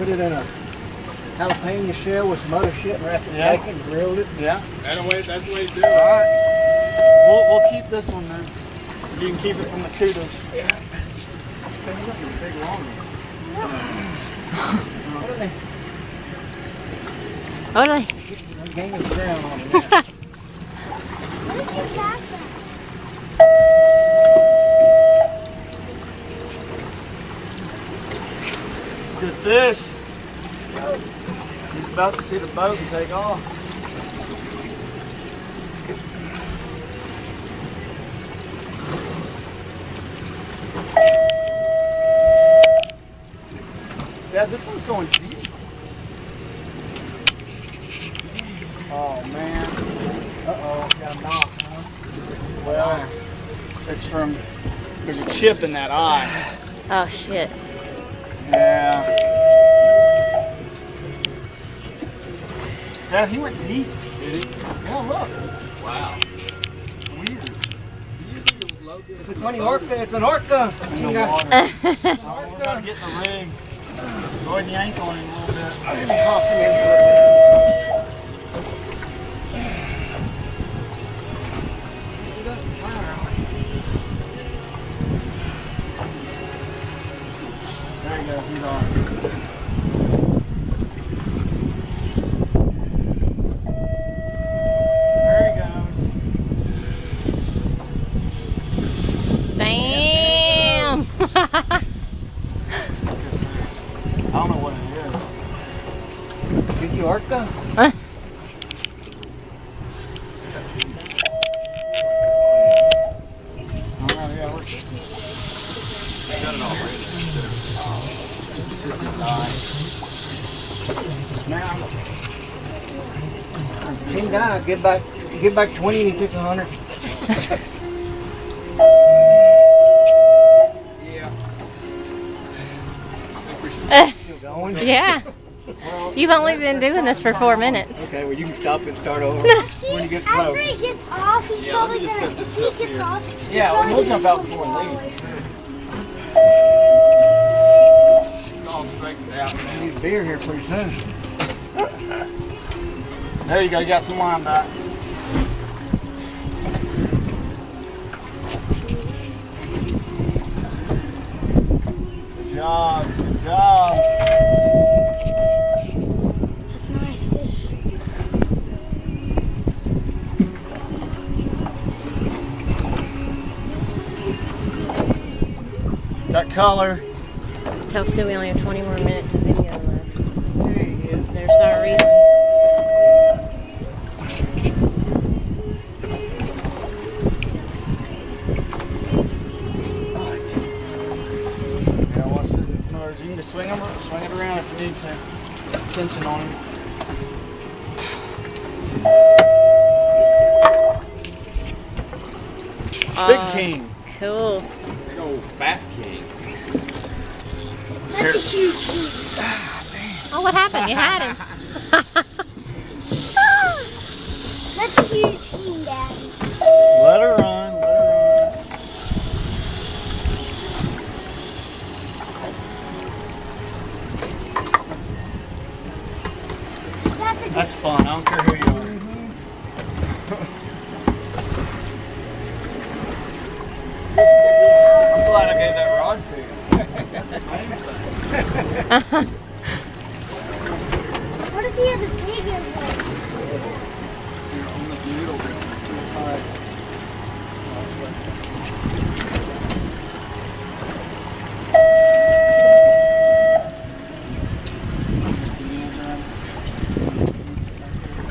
put it in a jalapeno shell with some other shit and wrapped it in Yeah. bacon and grilled it. Yeah. That's the way, that's the way to do it. All right. We'll, we'll keep this one then. You can keep it from the cudas. Big long one. What are they? I'm gaining ground on it. now. What did you pass that? Good fish. He's about to see the boat and take off. Yeah, this one's going deep. Oh man. Uh oh, got a knock, huh? Well, it's, it's from, there's a chip in that eye. Oh shit. Yeah. Yeah, he went deep. Did he? Yeah, look. Wow. Weird. It's a funny orca. It's an orca. In the water. oh, we gotta get in the rig. Go ahead and yank on him a little bit. Let me toss him in here. I don't know what it is. Did you orca? Man, Ten guy. Get back. Get back twenty and a hundred. going. yeah. You've only been doing this for four minutes. Okay, well you can stop and start over when he gets After he gets off, he's Yeah, probably let me just gonna. set If he gets here. off, he's Yeah, well, probably we'll jump out before we leave. It's all straightened out now. Need beer here pretty soon. There you go. You got some wine back. Got color. Tell Sue we only have 20 more minutes of video left. There you go. Better start reeling. Yeah, watch this. In other words, you can just swing, 'em- swing it around if you need to. Tension on him. Big Uh, king. Cool. Big old fat king. That's a huge king. Oh, what happened? You had him. That's a huge king, Daddy. Let her run. Let her run. That's That's fun. I don't care who you are. I'm glad I gave that rod to you. That's the main thing. What if he has a pig in there? Here, on this noodle, there's two pies.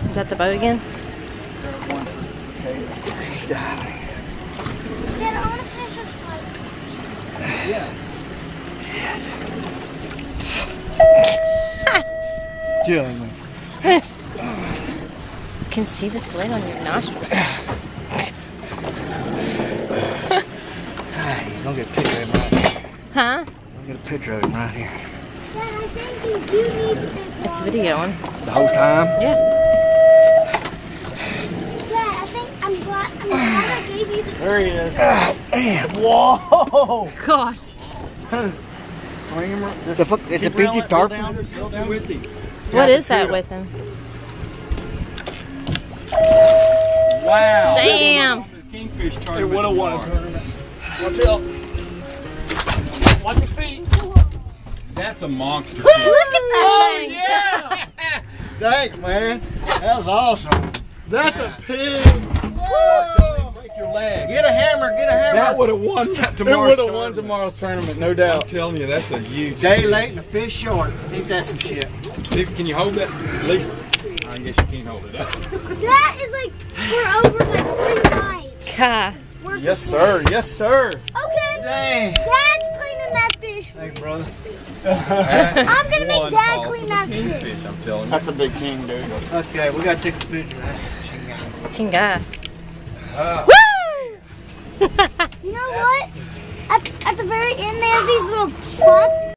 Is that the boat again? One for, for Dad, I want to finish this fight. Killing me. Can see the sweat on your nostrils. Don't get a picture of him right here. Huh? Don't get a picture of him right here. Dad, I think you do need to It's videoing. The whole time. Yeah. Dad, I think I'm glad, I'm glad I gave you the There he is. Oh, man. Whoa! God. Swing him. Just The fuck- it's a keep reeling PG it, roll down, roll down. with him. What it's is a that with him? Wow. Damn. Kingfish It tournament. would have won a tournament. Watch out. Watch your feet. That's a monster. Look at that oh, thing. Yeah. Thanks, man. That was awesome. That's a pig. Break your leg. Get a hammer. Get a hammer. That would have won that it tomorrow's would have won tournament. tomorrow's tournament, no doubt. I'm telling you, that's a huge. Day late and the fish short. Ain't that some shit? Can you hold that? At least. I guess you can't hold it up. That is like we're over like three nights. God. We're Yes, sir. Yes, sir. Okay. Dang. Dad's cleaning that fish. Hey, brother. I'm gonna make Dad clean that a fish. kingfish, I'm telling you. That's a big king, dude. Okay, we gotta take a picture. man. Chinga. You know what? At, at the very end, have these little spots